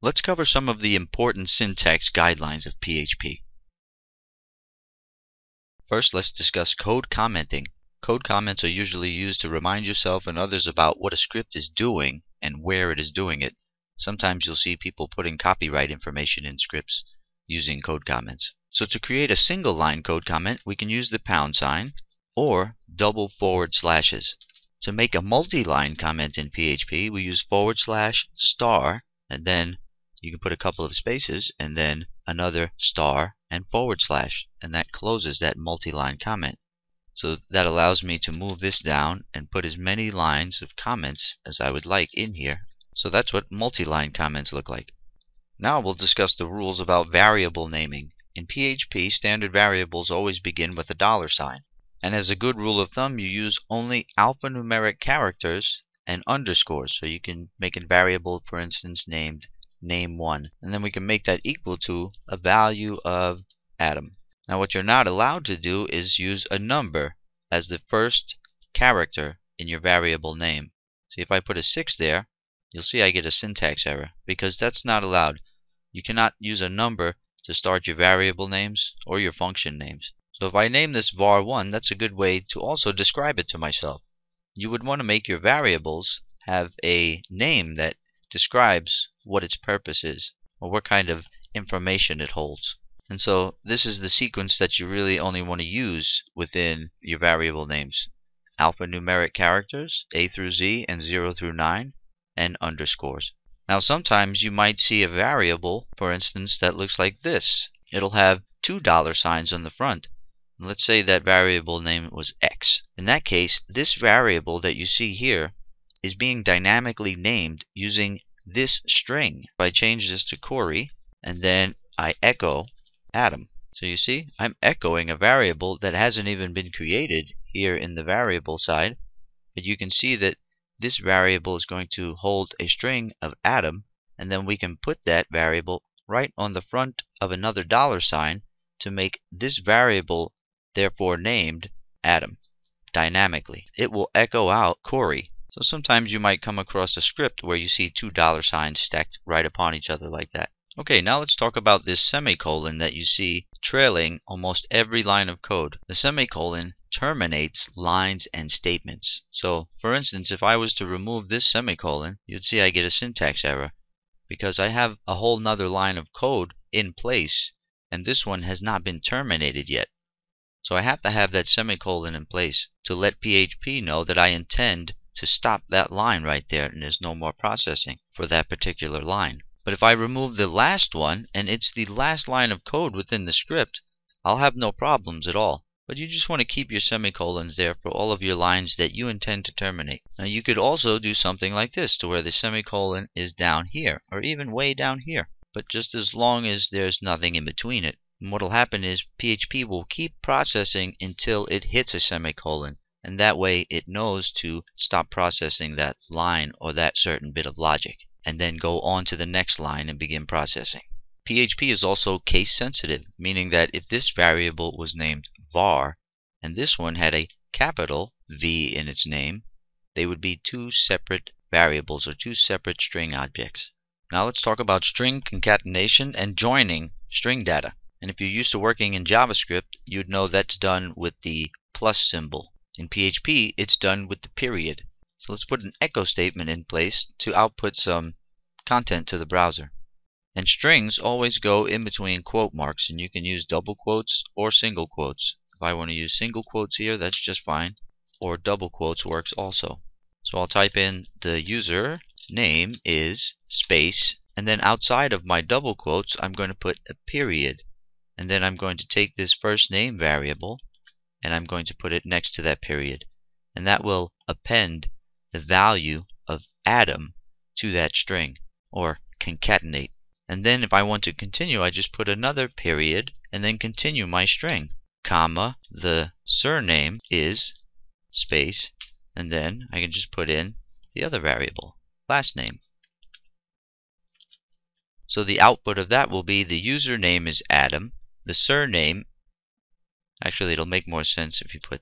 Let's cover some of the important syntax guidelines of PHP. First, let's discuss code commenting. Code comments are usually used to remind yourself and others about what a script is doing and where it is doing it. Sometimes you'll see people putting copyright information in scripts using code comments. So to create a single line code comment, we can use the pound sign or double forward slashes. To make a multi-line comment in PHP, we use forward slash star and then you can put a couple of spaces and then another star and forward slash and that closes that multi-line comment. So that allows me to move this down and put as many lines of comments as I would like in here. So that's what multi-line comments look like. Now we'll discuss the rules about variable naming. In PHP, standard variables always begin with a dollar sign. And as a good rule of thumb, you use only alphanumeric characters and underscores. So you can make a variable, for instance, named name1. And then we can make that equal to a value of Adam. Now what you're not allowed to do is use a number as the first character in your variable name. See if I put a 6 there, you'll see I get a syntax error because that's not allowed. You cannot use a number to start your variable names or your function names. So if I name this var1, that's a good way to also describe it to myself. You would want to make your variables have a name that describes what its purpose is or what kind of information it holds. And so this is the sequence that you really only want to use within your variable names. Alphanumeric characters, A through Z and 0 through 9, and underscores. Now sometimes you might see a variable, for instance, that looks like this. It'll have two dollar signs on the front. Let's say that variable name was x. In that case, this variable that you see here is being dynamically named using this string. If I change this to Khoury and then I echo Adam. So you see, I'm echoing a variable that hasn't even been created here in the variable side. But you can see that this variable is going to hold a string of Adam, and then we can put that variable right on the front of another dollar sign to make this variable therefore named Adam dynamically. It will echo out Khoury so sometimes you might come across a script where you see two dollar signs stacked right upon each other like that. Okay, now let's talk about this semicolon that you see trailing almost every line of code. The semicolon terminates lines and statements. So, for instance, if I was to remove this semicolon, you'd see I get a syntax error because I have a whole nother line of code in place and this one has not been terminated yet. So I have to have that semicolon in place to let PHP know that I intend to stop that line right there and there's no more processing for that particular line. But if I remove the last one and it's the last line of code within the script, I'll have no problems at all. But you just want to keep your semicolons there for all of your lines that you intend to terminate. Now you could also do something like this to where the semicolon is down here or even way down here. But just as long as there's nothing in between it. And what'll happen is PHP will keep processing until it hits a semicolon and that way it knows to stop processing that line or that certain bit of logic and then go on to the next line and begin processing. PHP is also case sensitive, meaning that if this variable was named var and this one had a capital V in its name, they would be two separate variables or two separate string objects. Now let's talk about string concatenation and joining string data. And if you're used to working in JavaScript, you'd know that's done with the plus symbol. In PHP, it's done with the period. So let's put an echo statement in place to output some content to the browser. And strings always go in between quote marks, and you can use double quotes or single quotes. If I want to use single quotes here, that's just fine. Or double quotes works also. So I'll type in the user name is space, and then outside of my double quotes, I'm going to put a period. And then I'm going to take this first name variable and I'm going to put it next to that period. And that will append the value of Adam to that string, or concatenate. And then if I want to continue, I just put another period and then continue my string, comma, the surname is space, and then I can just put in the other variable, last name. So the output of that will be the username is Adam, the surname Actually, it'll make more sense if you put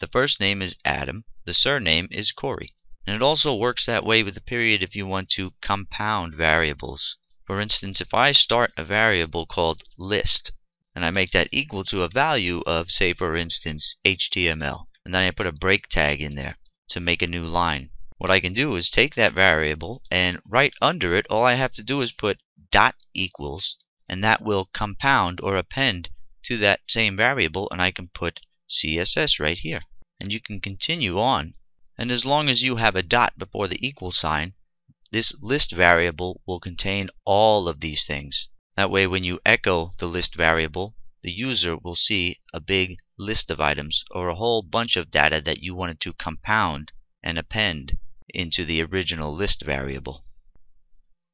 the first name is Adam, the surname is Khoury. And it also works that way with the period if you want to compound variables. For instance, if I start a variable called list, and I make that equal to a value of, say for instance, HTML, and then I put a break tag in there to make a new line. What I can do is take that variable and right under it all I have to do is put dot equals and that will compound or append to that same variable and I can put CSS right here. And you can continue on. And as long as you have a dot before the equal sign, this list variable will contain all of these things. That way when you echo the list variable, the user will see a big list of items or a whole bunch of data that you wanted to compound and append into the original list variable.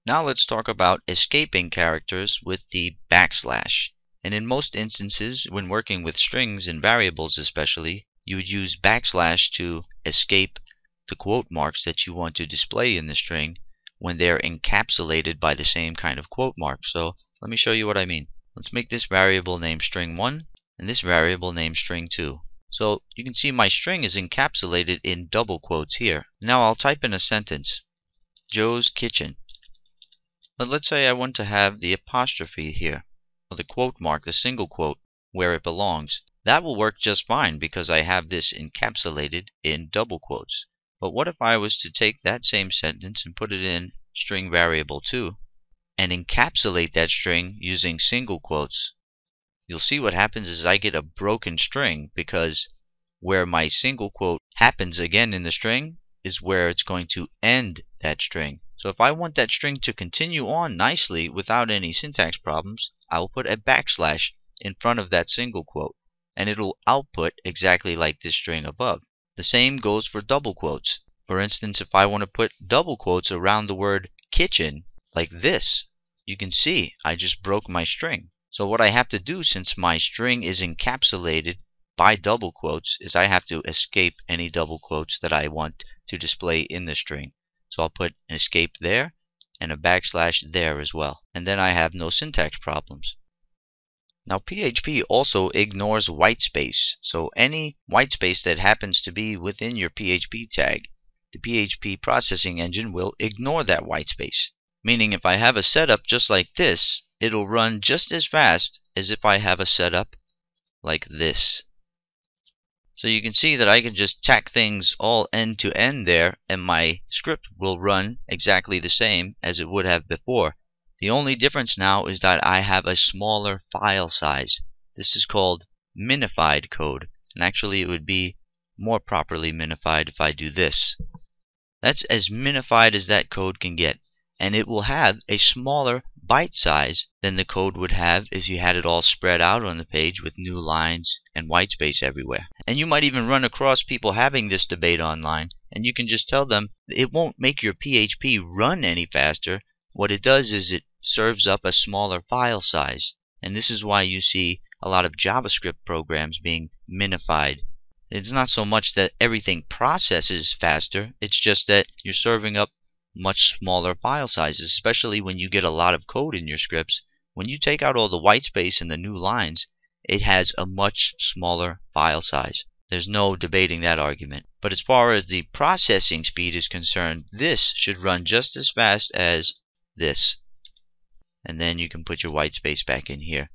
Now let's talk about escaping characters with the backslash. And in most instances, when working with strings and variables especially, you would use backslash to escape the quote marks that you want to display in the string when they're encapsulated by the same kind of quote mark. So let me show you what I mean. Let's make this variable named string1 and this variable named string2. So you can see my string is encapsulated in double quotes here. Now I'll type in a sentence. Joe's kitchen. But let's say I want to have the apostrophe here, the quote mark, the single quote, where it belongs. That will work just fine because I have this encapsulated in double quotes. But what if I was to take that same sentence and put it in string variable 2 and encapsulate that string using single quotes? You'll see what happens is I get a broken string because where my single quote happens again in the string is where it's going to end that string. So if I want that string to continue on nicely without any syntax problems, I will put a backslash in front of that single quote and it'll output exactly like this string above. The same goes for double quotes. For instance, if I want to put double quotes around the word kitchen, like this, you can see I just broke my string. So what I have to do since my string is encapsulated by double quotes is I have to escape any double quotes that I want to display in the string. So I'll put an escape there and a backslash there as well. And then I have no syntax problems. Now PHP also ignores whitespace, so any whitespace that happens to be within your PHP tag, the PHP processing engine will ignore that whitespace. Meaning if I have a setup just like this, it'll run just as fast as if I have a setup like this. So you can see that I can just tack things all end to end there and my script will run exactly the same as it would have before. The only difference now is that I have a smaller file size. This is called minified code, and actually it would be more properly minified if I do this. That's as minified as that code can get, and it will have a smaller byte size than the code would have if you had it all spread out on the page with new lines and white space everywhere. And you might even run across people having this debate online, and you can just tell them it won't make your PHP run any faster. What it does is it serves up a smaller file size. And this is why you see a lot of JavaScript programs being minified. It's not so much that everything processes faster, it's just that you're serving up much smaller file sizes, especially when you get a lot of code in your scripts. When you take out all the white space and the new lines, it has a much smaller file size. There's no debating that argument. But as far as the processing speed is concerned, this should run just as fast as this and then you can put your white space back in here.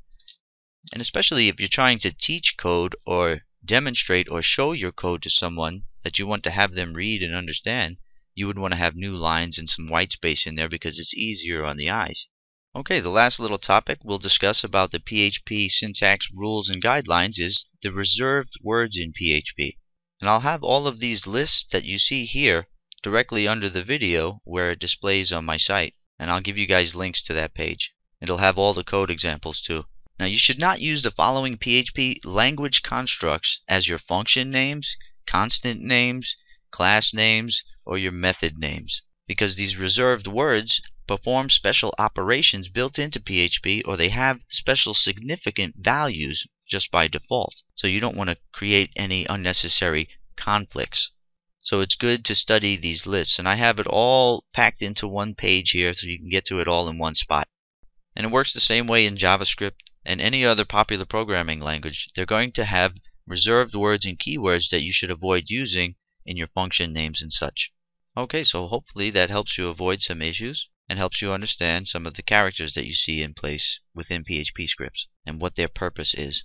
And especially if you're trying to teach code or demonstrate or show your code to someone that you want to have them read and understand, you would want to have new lines and some white space in there because it's easier on the eyes. Okay, the last little topic we'll discuss about the PHP syntax rules and guidelines is the reserved words in PHP. And I'll have all of these lists that you see here directly under the video where it displays on my site and I'll give you guys links to that page. It'll have all the code examples too. Now you should not use the following PHP language constructs as your function names, constant names, class names, or your method names because these reserved words perform special operations built into PHP or they have special significant values just by default. So you don't want to create any unnecessary conflicts. So it's good to study these lists. And I have it all packed into one page here so you can get to it all in one spot. And it works the same way in JavaScript and any other popular programming language. They're going to have reserved words and keywords that you should avoid using in your function names and such. Okay, so hopefully that helps you avoid some issues. and helps you understand some of the characters that you see in place within PHP scripts and what their purpose is.